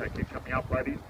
Okay, keep coming up, ladies.